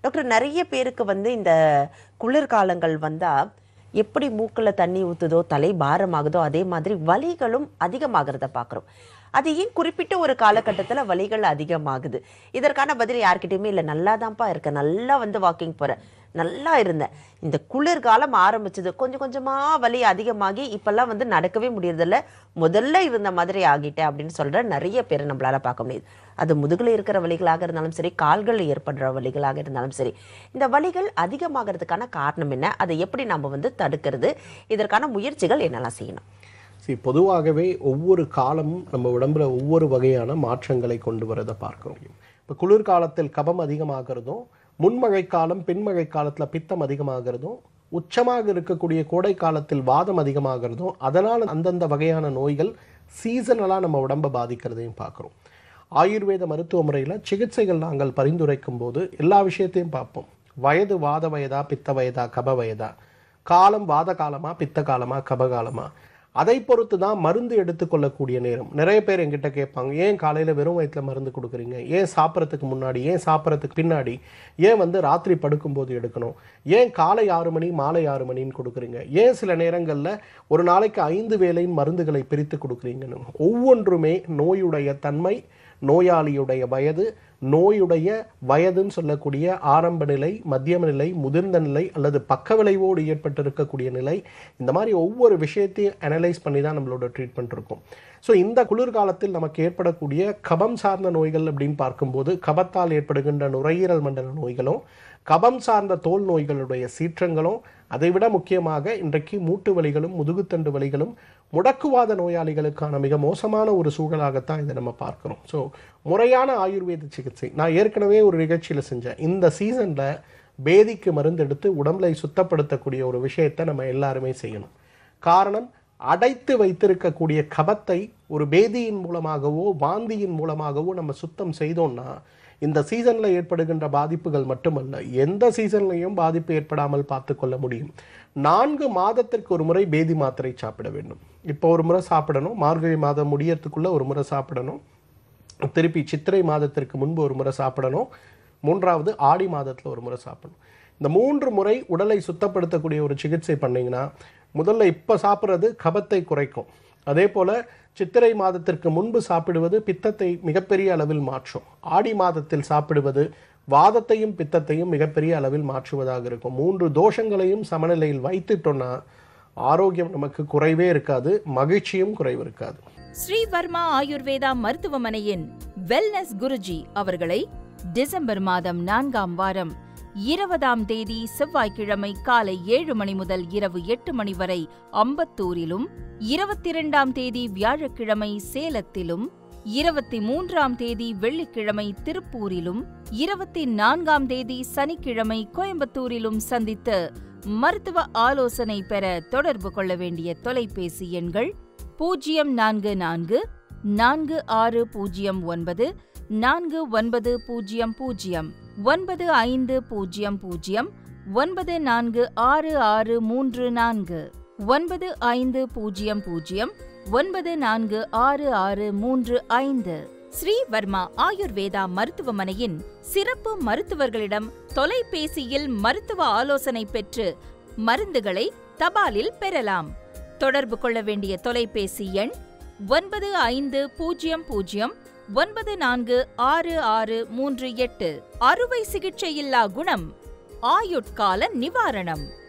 Doctor நிறைய பேருக்கு வந்து இந்த குளிர்காலங்கள் வந்தால் எப்படி மூக்கில் தண்ணி ஊற்றுதோ தலை பாரமாகுதோ அதே மாதிரி வலிகளும் அதிகமாகிறத பார்க்குறோம் அது ஏன் குறிப்பிட்ட ஒரு காலகட்டத்தில் வலிகள் அதிகமாகுது? இதற்கான பதில் யார்கிட்டையுமே இல்லை. நல்லா தான்ப்பா இருக்கேன் நல்லா வந்து வாக்கிங் போகிறேன் நல்லா இருந்தேன். இந்த குளிர்காலம் ஆரம்பிச்சது. கொஞ்சம் கொஞ்சமாக வலி அதிகமாகி இப்போல்லாம் வந்து நடக்கவே முடியறதில்ல. முதல்ல இருந்த மாதிரி ஆகிட்டேன் அப்படின்னு சொல்கிற நிறைய பேரை நம்மளால் பார்க்க முடியுது. அது முதுகில் இருக்கிற வலிகளாக இருந்தாலும் சரி கால்களில் ஏற்படுற வலிகளாக இருந்தாலும் சரி. இந்த வலிகள் அதிகமாகிறதுக்கான காரணம் என்ன? அதை எப்படி நம்ம வந்து தடுக்கிறது? இதற்கான முயற்சிகள் என்னெல்லாம் செய்யணும்? சரி பொதுவாகவே ஒவ்வொரு காலமும் நம்ம உடம்புல ஒவ்வொரு வகையான மாற்றங்களை கொண்டு வரதை பார்க்க முடியும். இப்போ குளிர்காலத்தில் கபம் அதிகமாகிறதும் முன்மழை காலம் பின்மழை காலத்தில் பித்தம் அதிகமாகிறதும் உச்சமாக இருக்கக்கூடிய கோடை காலத்தில் வாதம் அதிகமாகிறதும் அதனால் அந்தந்த வகையான நோய்கள் சீசனலாக நம்ம உடம்பை பாதிக்கிறதையும் பார்க்குறோம். ஆயுர்வேத மருத்துவ முறையில் சிகிச்சைகள் நாங்கள் பரிந்துரைக்கும் போது எல்லா விஷயத்தையும் பார்ப்போம். வயது வாத வயதா பித்த வயதா கப வயதா? காலம் வாத காலமாக பித்த காலமாக கப காலமாக அதை பொறுத்து தான் மருந்து எடுத்துக்கொள்ளக்கூடிய நேரம். நிறைய பேர் எங்கிட்ட கேட்பாங்க ஏன் காலையில் வெறும் வயிற்றில் மருந்து கொடுக்குறீங்க? ஏன் சாப்பிட்றதுக்கு முன்னாடி ஏன் சாப்பிட்றதுக்கு பின்னாடி ஏன் வந்து ராத்திரி படுக்கும்போது எடுக்கணும்? ஏன் காலை ஆறு மணி மாலை ஆறு மணின்னு கொடுக்குறீங்க? ஏன் சில நேரங்களில் ஒரு நாளைக்கு ஐந்து வேலையின் மருந்துகளை பிரித்து கொடுக்குறீங்கன்னு? ஒவ்வொன்றுமே நோயுடைய தன்மை நோயாளியுடைய வயது நோயுடைய வயதுன்னு சொல்லக்கூடிய ஆரம்ப நிலை மத்தியம நிலை முதிர்ந்த நிலை அல்லது பக்க விளைவோடு ஏற்பட்டிருக்கக்கூடிய நிலை இந்த மாதிரி ஒவ்வொரு விஷயத்தையும் அனலைஸ் பண்ணி தான் நம்மளோட ட்ரீட்மெண்ட் இருக்கும். ஸோ இந்த குளிர்காலத்தில் நமக்கு ஏற்படக்கூடிய கபம் சார்ந்த நோய்கள் அப்படின்னு பார்க்கும்போது கபத்தால் ஏற்படுகின்ற நுரையீரல் மண்டல நோய்களும் கபம் சார்ந்த தோல் நோய்களுடைய சீற்றங்களும் அதைவிட முக்கியமாக இன்றைக்கு மூட்டு வலிகளும் முதுகுத்தண்டு வலிகளும் முடக்குவாத நோயாளிகளுக்கான மிக மோசமான ஒரு சூழலாகத்தான் இதை நம்ம பார்க்குறோம். ஸோ முறையான ஆயுர்வேத சிகிச்சை. நான் ஏற்கனவே ஒரு நிகழ்ச்சியில் செஞ்சேன். இந்த சீசனில் பேதிக்கு மருந்து எடுத்து உடம்பை சுத்தப்படுத்தக்கூடிய ஒரு விஷயத்தை நம்ம எல்லாருமே செய்யணும். காரணம் அடைத்து வைத்திருக்கக்கூடிய கபத்தை ஒரு பேதியின் மூலமாகவோ வாந்தியின் மூலமாகவோ நம்ம சுத்தம் செய்தோம்னா இந்த சீசனில் ஏற்படுகின்ற பாதிப்புகள் மட்டுமல்ல எந்த சீசன்லையும் பாதிப்பு ஏற்படாமல் பார்த்து கொள்ள முடியும். நான்கு மாதத்திற்கு ஒரு முறை பேதி மாத்திரை சாப்பிட வேண்டும். இப்போ ஒரு முறை சாப்பிடணும் மார்கழி மாதம் முடியறதுக்குள்ளே ஒரு முறை சாப்பிடணும் திருப்பி சித்திரை மாதத்திற்கு முன்பு ஒரு முறை சாப்பிடணும் மூன்றாவது ஆடி மாதத்தில் ஒரு முறை சாப்பிடணும். இந்த மூன்று முறை உடலை சுத்தப்படுத்தக்கூடிய ஒரு சிகிச்சை பண்ணிங்கன்னா முதல்ல இப்போ சாப்பிட்றது கபத்தை குறைக்கும். அதே போல் சித்திரை மாதத்திற்கு முன்பு சாப்பிடுவது பித்தத்தை மிகப்பெரிய அளவில் மாற்றும். ஆடி மாதத்தில் சாப்பிடுவது வாதத்தையும் பித்தத்தையும் மிகப்பெரிய அளவில் மாற்றுவதாக இருக்கும். மூன்று தோஷங்களையும் சமநிலையில் வைத்துட்டோம்னா ஆரோக்கியம் நமக்கு குறைவே இருக்காது மகிழ்ச்சியும் குறைவு இருக்காது. ஸ்ரீவர்மா ஆயுர்வேதா மருத்துவமனையின் வெல்னஸ் குருஜி அவர்களை டிசம்பர் மாதம் நான்காம் வாரம் இருபதாம் தேதி செவ்வாய்க்கிழமை காலை ஏழு மணி முதல் இரவு எட்டு மணி வரை அம்பத்தூரிலும் இருபத்தி இரண்டாம் தேதி வியாழக்கிழமை சேலத்திலும் இருபத்தி மூன்றாம் தேதி வெள்ளிக்கிழமை திருப்பூரிலும் இருபத்தி நான்காம் தேதி சனிக்கிழமை கோயம்புத்தூரிலும் சந்தித்து மருத்துவ ஆலோசனை பெற தொடர்பு கொள்ள வேண்டிய தொலைபேசி எண்கள் பூஜ்ஜியம் நான்கு நான்கு நான்கு ஆறு பூஜ்ஜியம் ஒன்பது நான்கு ஒன்பது பூஜ்ஜியம் பூஜ்ஜியம் ஒன்பது ஐந்து பூஜ்ஜியம் பூஜ்ஜியம் ஒன்பது நான்கு ஆறு ஆறு மூன்று நான்கு ஒன்பது ஐந்து பூஜ்ஜியம் பூஜ்ஜியம் ஒன்பது நான்கு ஆறு ஆறு மூன்று ஐந்து. ஸ்ரீவர்மா ஆயுர்வேதா மருத்துவமனையின் சிறப்பு மருத்துவர்களிடம் தொலைபேசியில் மருத்துவ ஆலோசனை பெற்று மருந்துகளை தபாலில் பெறலாம். தொடர்பு கொள்ள வேண்டிய தொலைபேசி எண் ஒன்பது ஐந்து பூஜ்ஜியம் பூஜ்ஜியம் ஒன்பது நான்கு ஆறு ஆறு மூன்று எட்டு. அறுவை சிகிச்சையில்லா குணம் ஆயுட்கால நிவாரணம்.